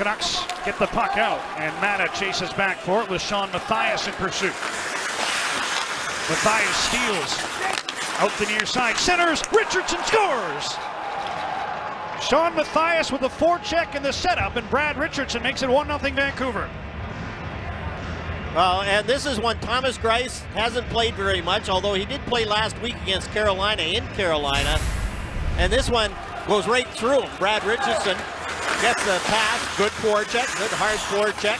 Canucks get the puck out, and Maatta chases back for it with Shawn Matthias in pursuit. Matthias steals out the near side, centers, Richardson scores! Shawn Matthias with the forecheck and the setup, and Brad Richardson makes it 1-0 Vancouver. Well, and this is one Thomas Greiss hasn't played very much, although he did play last week against Carolina in Carolina. And this one goes right through him. Brad Richardson gets the pass, good forecheck, good hard forecheck.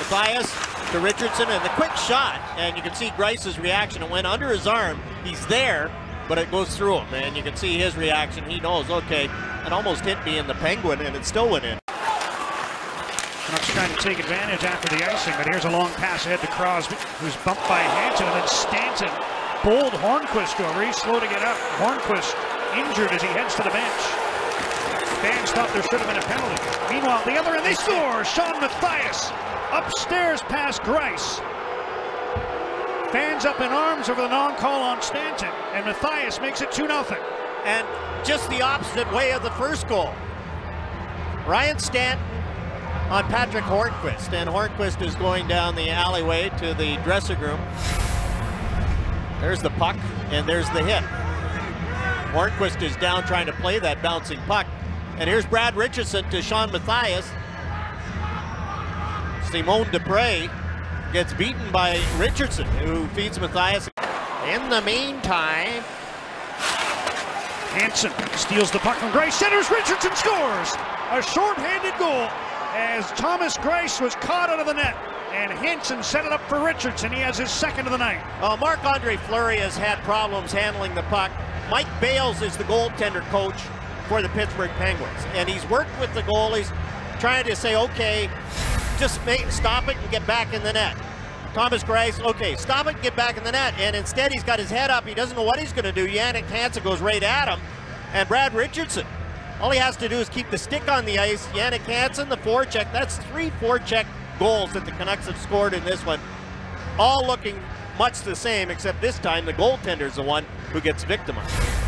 Matthias to Richardson, and the quick shot, and you can see Greiss's reaction. It went under his arm. He's there, but it goes through him, and you can see his reaction. He knows, okay, it almost hit me in the penguin, and it still went in. Canucks trying to take advantage after the icing, but here's a long pass ahead to Crosby, who's bumped by Hansen, and then Stanton. Bold Hornqvist over. He's slow to get up. Hornqvist injured as he heads to the bench. Fans thought there should have been a penalty. Meanwhile, the other end, they score! Shawn Matthias upstairs past Greiss. Fans up in arms over the non-call on Stanton, and Matthias makes it 2-0. And just the opposite way of the first goal. Ryan Stanton on Patrick Hornqvist, and Hornqvist is going down the alleyway to the dressing room. There's the puck, and there's the hit. Hornqvist is down trying to play that bouncing puck. And here's Brad Richardson to Shawn Matthias. Simon Despres gets beaten by Richardson, who feeds Matthias. In the meantime, Hansen steals the puck from Greiss, centers, Richardson scores! A short-handed goal as Thomas Greiss was caught out of the net. And Hansen set it up for Richardson. He has his second of the night. Uh, Marc-Andre Fleury has had problems handling the puck. Mike Bales is the goaltender coach for the Pittsburgh Penguins. And he's worked with the goalies, trying to say, okay, just make, stop it and get back in the net. Thomas Greiss, okay, stop it and get back in the net. And instead, he's got his head up. He doesn't know what he's going to do. Jannik Hansen goes right at him. And Brad Richardson, all he has to do is keep the stick on the ice. Jannik Hansen, the forecheck. That's three forecheck goals that the Canucks have scored in this one. All looking much the same, except this time the goaltender's the one who gets victimized.